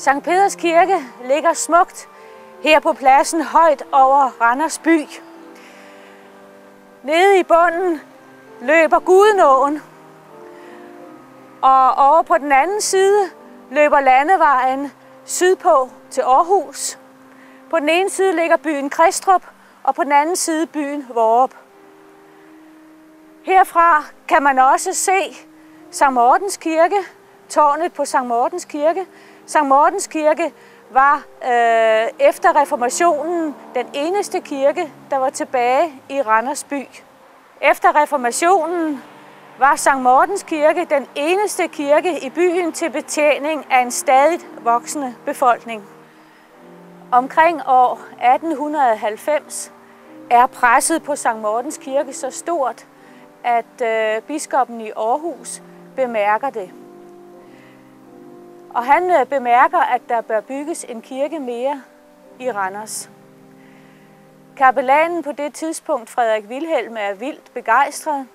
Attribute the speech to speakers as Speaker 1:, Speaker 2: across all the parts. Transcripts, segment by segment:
Speaker 1: Sankt Peders Kirke ligger smukt her på pladsen højt over Randers by. Nede i bunden løber Gudenåen, og over på den anden side løber landevejen sydpå til Aarhus. På den ene side ligger byen Kristrup, og på den anden side byen Vorup. Herfra kan man også se St. Mortens Kirke, tårnet på St. Mortens Kirke. St. Mortens Kirke var øh, efter reformationen den eneste kirke, der var tilbage i Randers by. Efter reformationen var St. Mortens Kirke den eneste kirke i byen til betjening af en stadig voksende befolkning. Omkring år 1890 er presset på St. Mortens Kirke så stort, at øh, biskoppen i Aarhus bemærker det. Og han øh, bemærker, at der bør bygges en kirke mere i Randers. Kapellanen på det tidspunkt, Frederik Wilhelm, er vildt begejstret.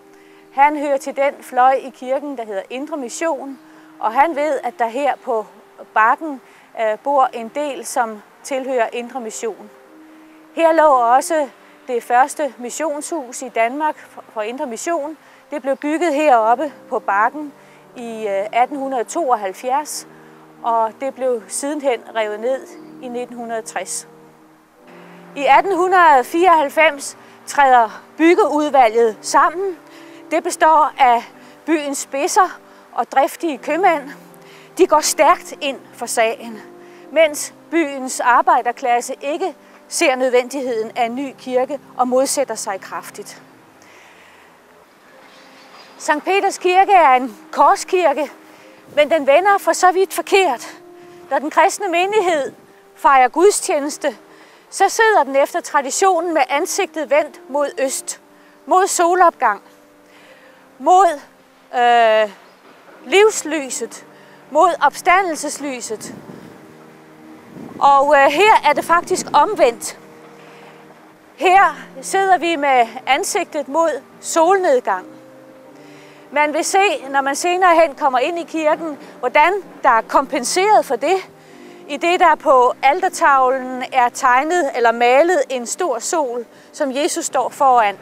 Speaker 1: Han hører til den fløj i kirken, der hedder Indre Mission, og han ved, at der her på bakken øh, bor en del, som tilhører Indre Mission. Her lå også det første missionshus i Danmark for Indre Mission. Det blev bygget heroppe på bakken i øh, 1872, og det blev sidenhen revet ned i 1960. I 1894 træder byggeudvalget sammen. Det består af byens spidser og driftige købmænd. De går stærkt ind for sagen, mens byens arbejderklasse ikke ser nødvendigheden af en ny kirke og modsætter sig kraftigt. Sankt Peters Kirke er en korskirke, men den vender for så vidt forkert. Når den kristne menighed fejrer gudstjeneste, så sidder den efter traditionen med ansigtet vendt mod øst, mod solopgang, mod øh, livslyset, mod opstandelseslyset. Og øh, her er det faktisk omvendt. Her sidder vi med ansigtet mod solnedgang. Man vil se, når man senere hen kommer ind i kirken, hvordan der er kompenseret for det, i det der på altertavlen er tegnet eller malet en stor sol, som Jesus står foran.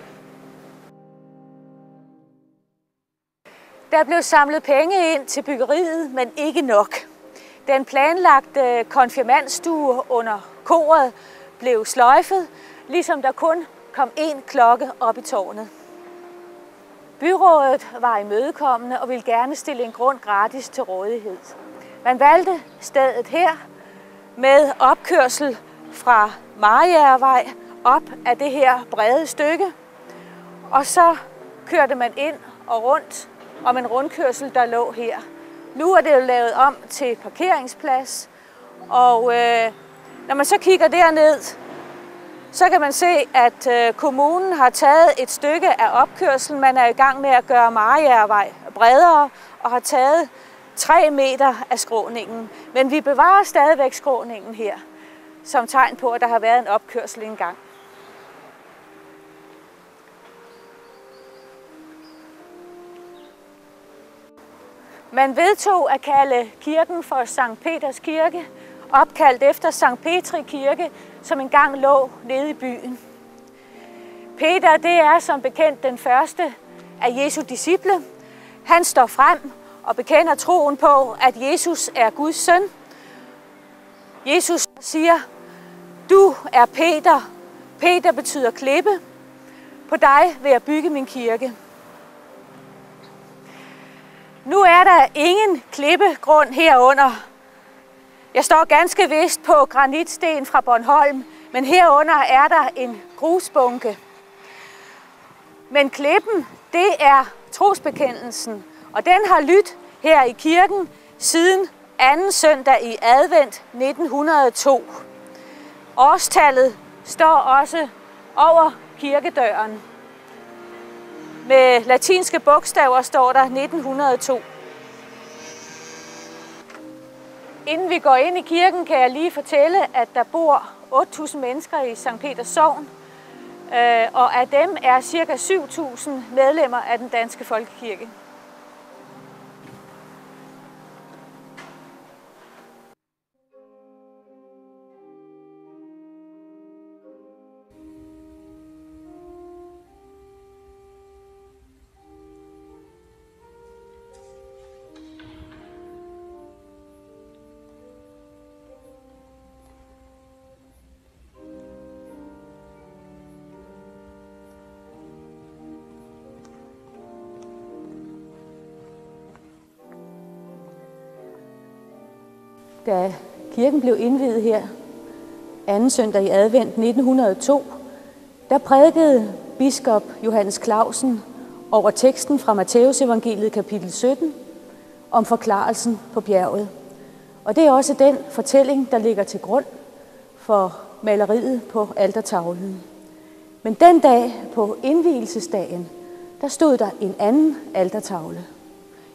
Speaker 1: Der blev samlet penge ind til byggeriet, men ikke nok. Den planlagte konfirmandstue under koret blev sløjfet, ligesom der kun kom én klokke op i tårnet. Byrådet var imødekommende og ville gerne stille en grund gratis til rådighed. Man valgte stedet her med opkørsel fra Mariavej op af det her brede stykke. Og så kørte man ind og rundt om en rundkørsel, der lå her. Nu er det jo lavet om til parkeringsplads, og øh, når man så kigger derned, så kan man se, at øh, kommunen har taget et stykke af opkørslen. Man er i gang med at gøre Mariavej bredere og har taget 3 meter af skråningen. Men vi bevarer stadigvæk skråningen her, som tegn på, at der har været en opkørsel engang. Man vedtog at kalde kirken for Sankt Peters Kirke, opkaldt efter Sankt Petri Kirke, som engang lå nede i byen. Peter, det er som bekendt den første af Jesu disciple. Han står frem og bekender troen på, at Jesus er Guds søn. Jesus siger, du er Peter. Peter betyder klippe. På dig vil jeg bygge min kirke. Nu er der ingen klippegrund herunder. Jeg står ganske vist på granitsten fra Bornholm, men herunder er der en grusbunke. Men klippen, det er trosbekendelsen, og den har lyttet her i kirken siden anden søndag i advent 1902. Årstallet står også over kirkedøren. Med latinske bogstaver står der 1902. Inden vi går ind i kirken, kan jeg lige fortælle, at der bor 8.000 mennesker i St. Peters Sogn, øh, og af dem er ca. 7.000 medlemmer af den danske folkekirke. Da kirken blev indviet her anden søndag i advent 1902, der prædikede biskop Johannes Clausen over teksten fra Matteus evangeliet kapitel 17 om forklarelsen på bjerget. Og det er også den fortælling, der ligger til grund for maleriet på altertavlen. Men den dag på indvielsesdagen, der stod der en anden altertavle.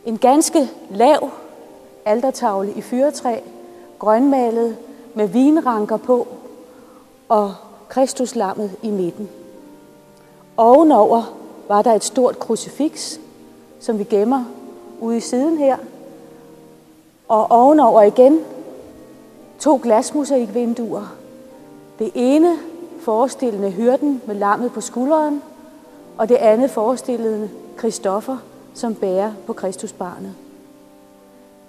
Speaker 1: En ganske lav altertavle i fyretræ grønmalet med vinranker på og Kristuslammet i midten. Ovenover var der et stort krucifiks, som vi gemmer ude i siden her. Og ovenover igen to glasmosaikvinduer. Det ene forestillende hyrden med lammet på skulderen, og det andet forestillede Kristoffer, som bærer på Kristusbarnet.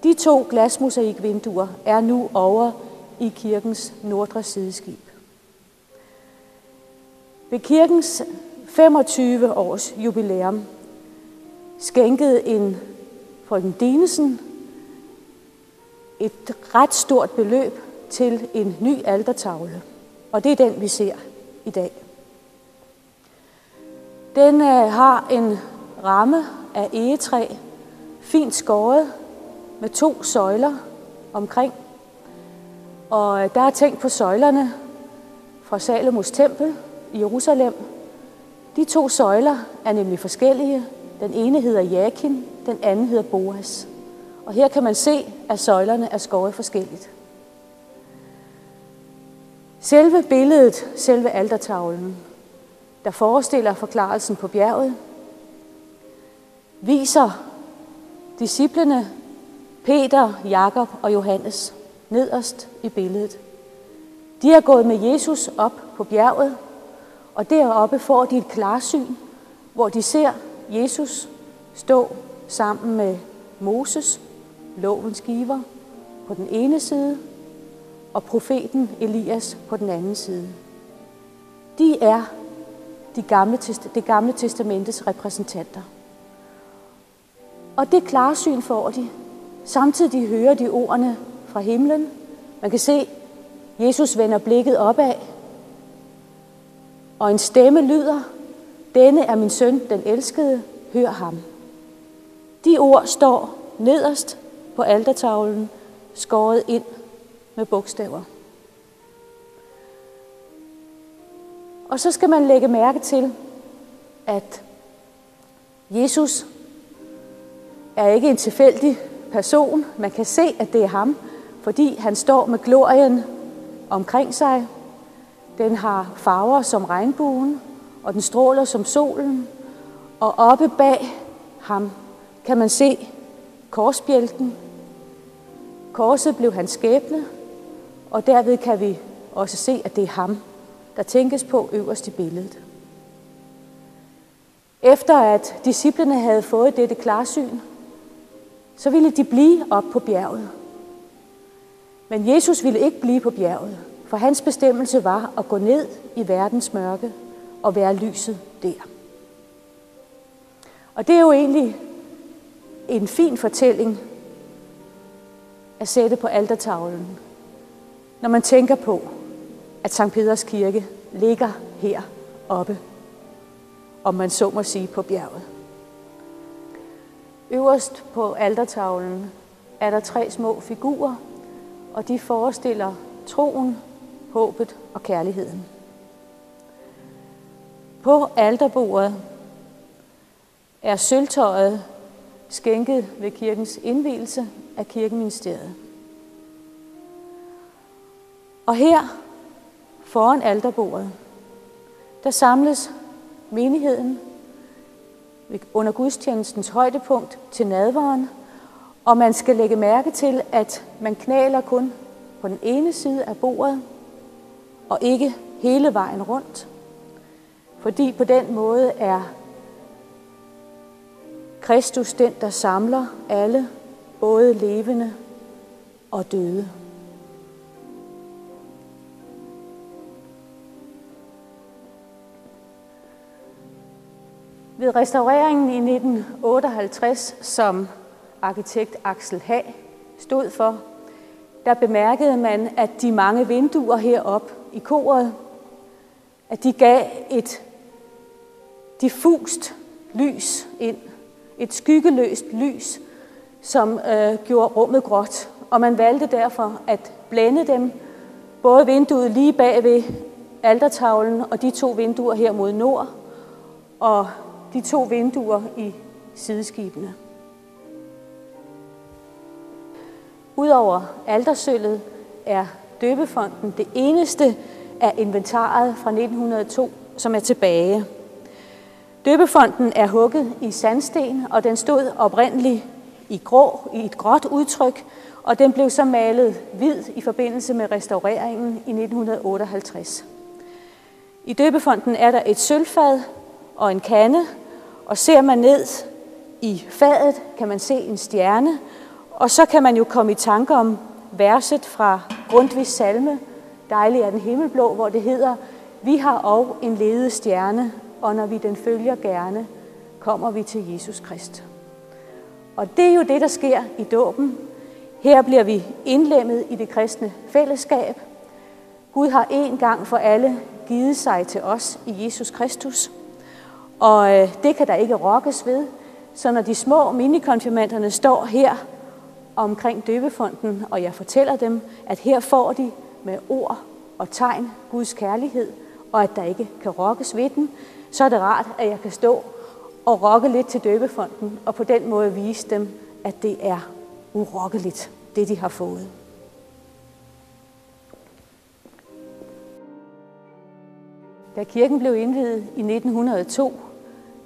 Speaker 1: De to glasmosaikvinduer er nu over i kirkens nordre sideskib. Ved kirkens 25 års jubilæum skænkede en frøken Dinesen et ret stort beløb til en ny altertavle. Og det er den, vi ser i dag. Den øh, har en ramme af egetræ, fint skåret med to søjler omkring. Og øh, der er tænkt på søjlerne fra Salomos tempel i Jerusalem. De to søjler er nemlig forskellige. Den ene hedder Jakin, den anden hedder Boas. Og her kan man se, at søjlerne er skåret forskelligt. Selve billedet, selve altertavlen, der forestiller forklarelsen på bjerget, viser disciplene Peter, Jakob og Johannes nederst i billedet. De er gået med Jesus op på bjerget, og deroppe får de et klarsyn, hvor de ser Jesus stå sammen med Moses, lovens giver, på den ene side, og profeten Elias på den anden side. De er de gamle, det gamle testamentes repræsentanter. Og det klarsyn får de. Samtidig hører de ordene fra himlen. Man kan se, Jesus vender blikket opad, og en stemme lyder, denne er min søn, den elskede, hør ham. De ord står nederst på altertavlen, skåret ind med bogstaver. Og så skal man lægge mærke til, at Jesus er ikke en tilfældig person. Man kan se, at det er ham, fordi han står med glorien omkring sig. Den har farver som regnbuen, og den stråler som solen. Og oppe bag ham kan man se korsbjælken. Korset blev hans skæbne, og derved kan vi også se, at det er ham, der tænkes på øverst i billedet. Efter at disciplene havde fået dette klarsyn, så ville de blive op på bjerget. Men Jesus ville ikke blive på bjerget, for hans bestemmelse var at gå ned i verdens mørke og være lyset der. Og det er jo egentlig en fin fortælling at sætte på altertavlen, når man tænker på, at Sankt Peders Kirke ligger her oppe, om man så må sige, på bjerget. Øverst på altertavlen er der tre små figurer, og de forestiller troen, håbet og kærligheden. På alterbordet er sølvtøjet skænket ved kirkens indvielse af kirkeministeriet. Og her foran alterbordet, der samles menigheden under gudstjenestens højdepunkt til nadvaren, og man skal lægge mærke til, at man knaler kun på den ene side af bordet, og ikke hele vejen rundt. Fordi på den måde er Kristus den, der samler alle, både levende og døde. Ved restaureringen i 1958, som arkitekt Axel Hag stod for, der bemærkede man, at de mange vinduer herop i koret, at de gav et diffust lys ind, et skyggeløst lys, som øh, gjorde rummet gråt. Og man valgte derfor at blænde dem, både vinduet lige bag ved altertavlen og de to vinduer her mod nord, og de to vinduer i sideskibene. Udover altersølvet er døbefonden det eneste af inventaret fra 1902, som er tilbage. Døbefonden er hugget i sandsten, og den stod oprindeligt i grå, i et gråt udtryk, og den blev så malet hvid i forbindelse med restaureringen i 1958. I døbefonden er der et sølvfad og en kande, og ser man ned i fadet, kan man se en stjerne, og så kan man jo komme i tanke om verset fra Grundtvigs salme, Dejlig er den himmelblå, hvor det hedder, Vi har og en lede stjerne, og når vi den følger gerne, kommer vi til Jesus Krist. Og det er jo det, der sker i dåben. Her bliver vi indlemmet i det kristne fællesskab. Gud har en gang for alle givet sig til os i Jesus Kristus. Og øh, det kan der ikke rokkes ved. Så når de små minikonfirmanterne står her omkring døbefonden, og jeg fortæller dem, at her får de med ord og tegn Guds kærlighed, og at der ikke kan rokkes ved den, så er det rart, at jeg kan stå og rokke lidt til døbefonden, og på den måde vise dem, at det er urokkeligt, det de har fået. Da kirken blev indvidet i 1902,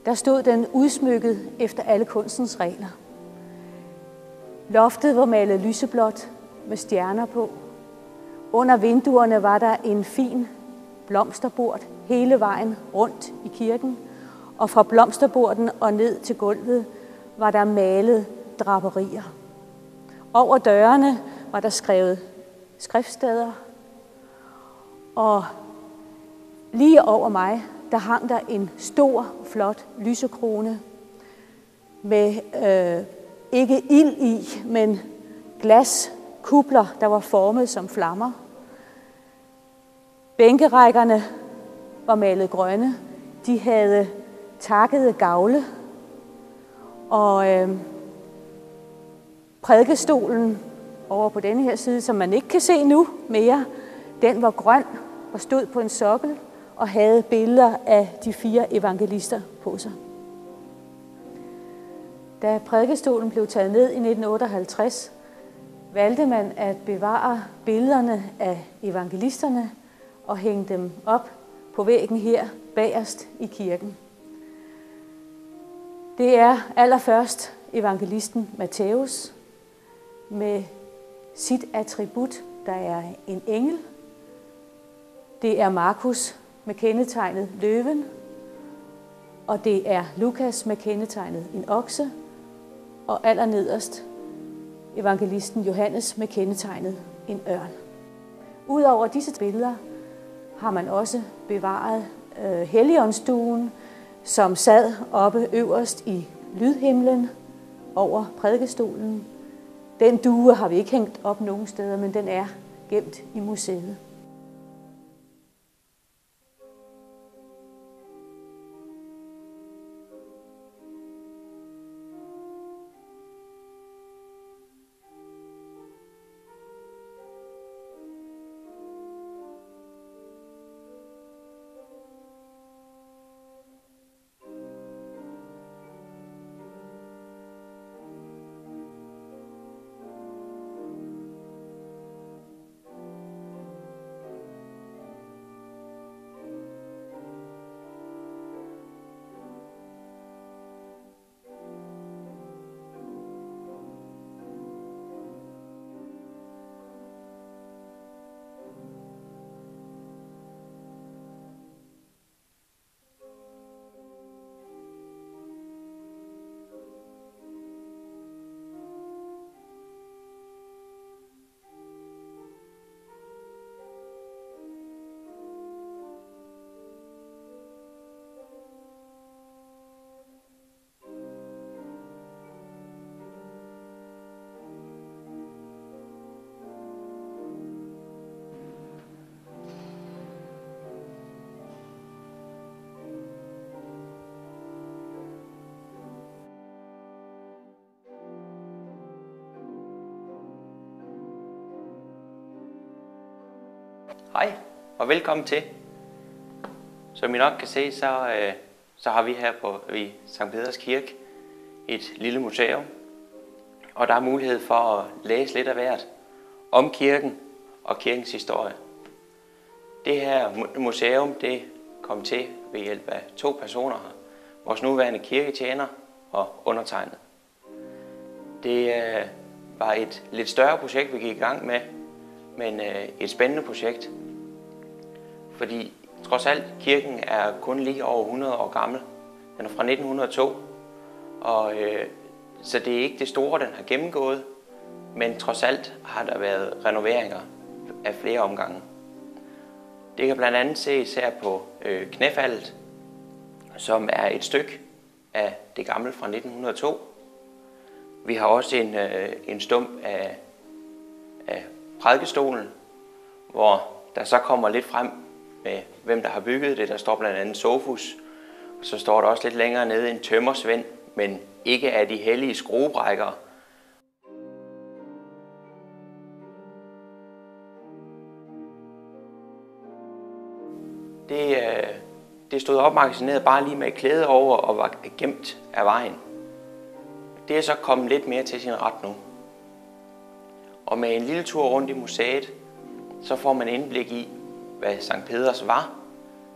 Speaker 1: der stod den udsmykket efter alle kunstens regler. Loftet var malet lyseblåt med stjerner på. Under vinduerne var der en fin blomsterbord hele vejen rundt i kirken, og fra blomsterborden og ned til gulvet var der malet draperier. Over dørene var der skrevet skriftsteder, og lige over mig, der hang der en stor, flot lysekrone med øh, ikke ild i, men glaskubler, der var formet som flammer. Bænkerækkerne var malet grønne. De havde takkede gavle. Og øh, prædikestolen over på denne her side, som man ikke kan se nu mere, den var grøn og stod på en sokkel og havde billeder af de fire evangelister på sig. Da prædikestolen blev taget ned i 1958, valgte man at bevare billederne af evangelisterne og hænge dem op på væggen her bagerst i kirken. Det er allerførst evangelisten Matthæus med sit attribut, der er en engel. Det er Markus med kendetegnet løven, og det er Lukas med kendetegnet en okse, og allernederst evangelisten Johannes med kendetegnet en ørn. Udover disse billeder har man også bevaret øh, Helligåndsduen, som sad oppe øverst i lydhimlen over prædikestolen. Den due har vi ikke hængt op nogen steder, men den er gemt i museet.
Speaker 2: Hej og velkommen til. Som I nok kan se, så, øh, så har vi her på i St. Peders Kirke et lille museum. Og der er mulighed for at læse lidt af hvert om kirken og kirkens historie. Det her museum det kom til ved hjælp af to personer her. Vores nuværende kirketjener og undertegnet. Det øh, var et lidt større projekt, vi gik i gang med, men øh, et spændende projekt. Fordi trods alt, kirken er kun lige over 100 år gammel. Den er fra 1902, og øh, så det er ikke det store, den har gennemgået, men trods alt har der været renoveringer af flere omgange. Det kan blandt andet ses her på øh, knæfaldet, som er et stykke af det gamle fra 1902. Vi har også en, øh, en stump af, af prædikestolen, hvor der så kommer lidt frem med, hvem der har bygget det. Der står blandt andet Sofus, og så står der også lidt længere nede en tømmersvend, men ikke af de hellige skruebrækkere. Det, øh, det stod opmagasineret bare lige med et klæde over og var gemt af vejen. Det er så kommet lidt mere til sin ret nu. Og med en lille tur rundt i museet, så får man indblik i, hvad Sankt Peders var,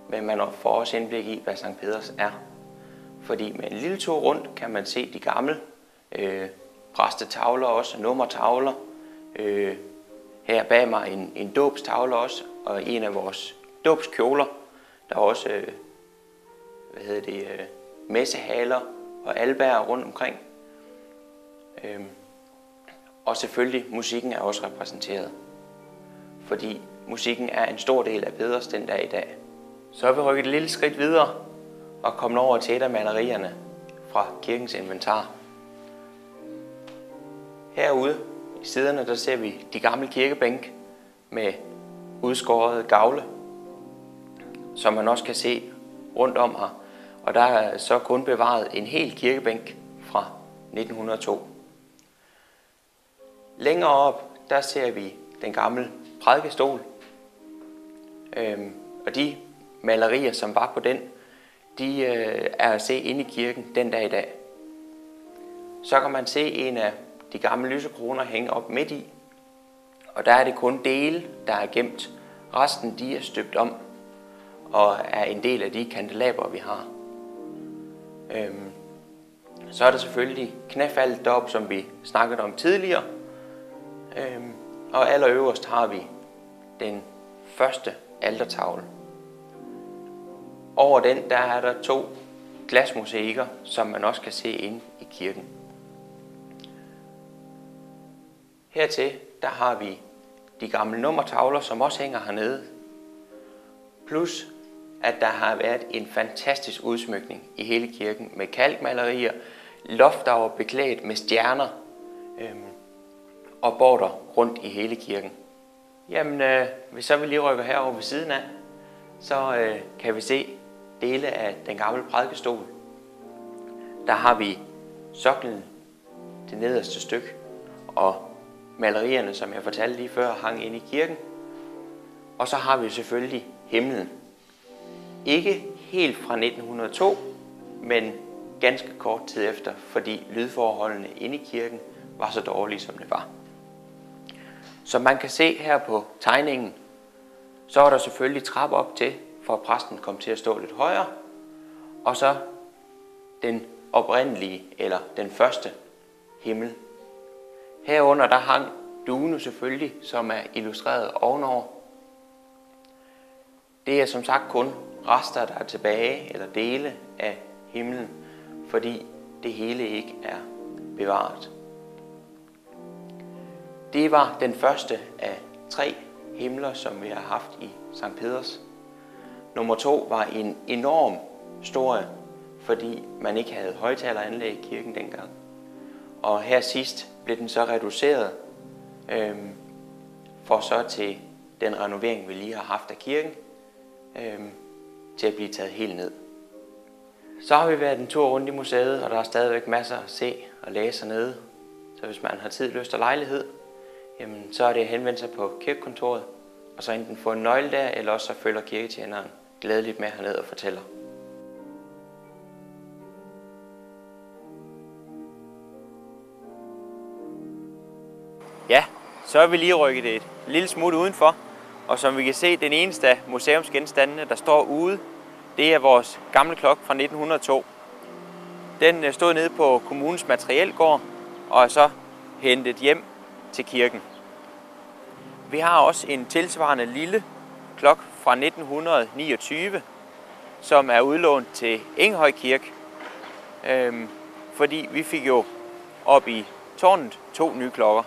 Speaker 2: men man får også indblik i, hvad Sankt Peders er. Fordi med en lille tur rundt kan man se de gamle øh, præstetavler også, nummertavler. Øh, her bag mig en, en dåbstavle også, og en af vores dåbskjoler. Der er også øh, hvad hedder det, øh, messehaler og albær rundt omkring. Øh, og selvfølgelig, musikken er også repræsenteret. Fordi musikken er en stor del af Peders den dag i dag. Så er vi rykket et lille skridt videre og kommet over til et af malerierne fra kirkens inventar. Herude i siderne, der ser vi de gamle kirkebænk med udskårede gavle, som man også kan se rundt om her. Og der er så kun bevaret en hel kirkebænk fra 1902. Længere op, der ser vi den gamle prædikestol. Øhm, og de malerier, som var på den, de øh, er at se inde i kirken den dag i dag. Så kan man se en af de gamle lysekroner hænge op midt i, og der er det kun dele, der er gemt. Resten de er støbt om og er en del af de kandelaber, vi har. Øhm, så er der selvfølgelig knæfaldet deroppe, som vi snakkede om tidligere. Øhm, og allerøverst har vi den første altertavle. Over den der er der to glasmosaikker, som man også kan se ind i kirken. Hertil der har vi de gamle nummertavler, som også hænger hernede. Plus at der har været en fantastisk udsmykning i hele kirken med kalkmalerier, lofter var beklædt med stjerner og border rundt i hele kirken. Jamen, øh, hvis så vi lige rykker herover ved siden af, så øh, kan vi se dele af den gamle prædikestol. Der har vi soklen, det nederste stykke, og malerierne, som jeg fortalte lige før, hang ind i kirken. Og så har vi selvfølgelig himlen. Ikke helt fra 1902, men ganske kort tid efter, fordi lydforholdene inde i kirken var så dårlige, som det var. Som man kan se her på tegningen, så er der selvfølgelig trap op til, for at præsten kom til at stå lidt højere, og så den oprindelige, eller den første himmel. Herunder der hang duene selvfølgelig, som er illustreret ovenover. Det er som sagt kun rester, der er tilbage, eller dele af himlen, fordi det hele ikke er bevaret. Det var den første af tre himler, som vi har haft i St. Peders. Nummer to var en enorm stor, fordi man ikke havde højtaleranlæg i kirken dengang. Og her sidst blev den så reduceret øhm, for så til den renovering, vi lige har haft af kirken, øhm, til at blive taget helt ned. Så har vi været en tur rundt i museet, og der er stadigvæk masser at se og læse hernede. Så hvis man har tid, lyst og lejlighed, jamen, så er det at henvende sig på kirkekontoret, og så enten få en nøgle der, eller også så følger kirketjeneren glædeligt med herned og fortæller. Ja, så er vi lige rykket et lille smut udenfor, og som vi kan se, den eneste af museumsgenstandene, der står ude, det er vores gamle klokke fra 1902. Den øh, stod nede på kommunens materielgård og er så hentet hjem til kirken. Vi har også en tilsvarende lille klok fra 1929, som er udlånt til Ingehøj Kirke, øhm, fordi vi fik jo op i tårnet to nye klokker.